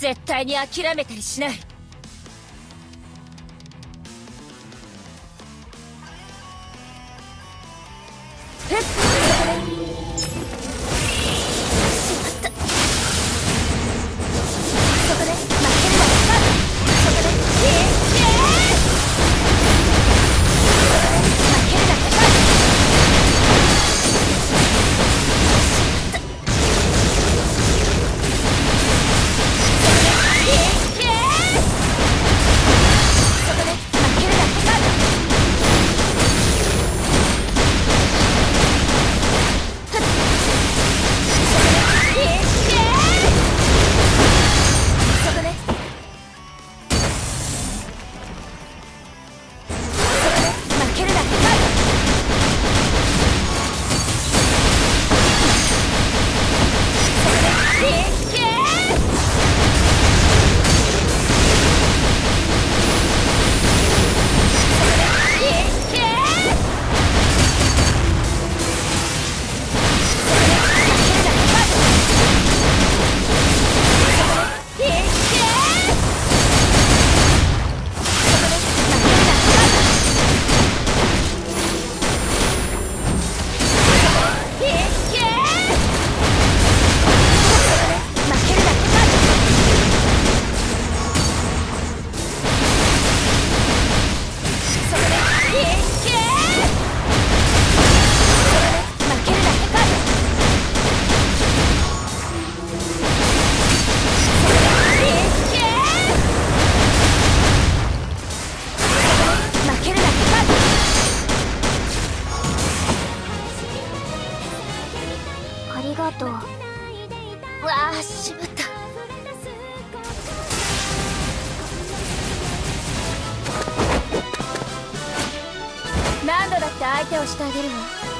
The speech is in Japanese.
絶対に諦めたりしない。Okay. 何度だって相手をしてあげるわ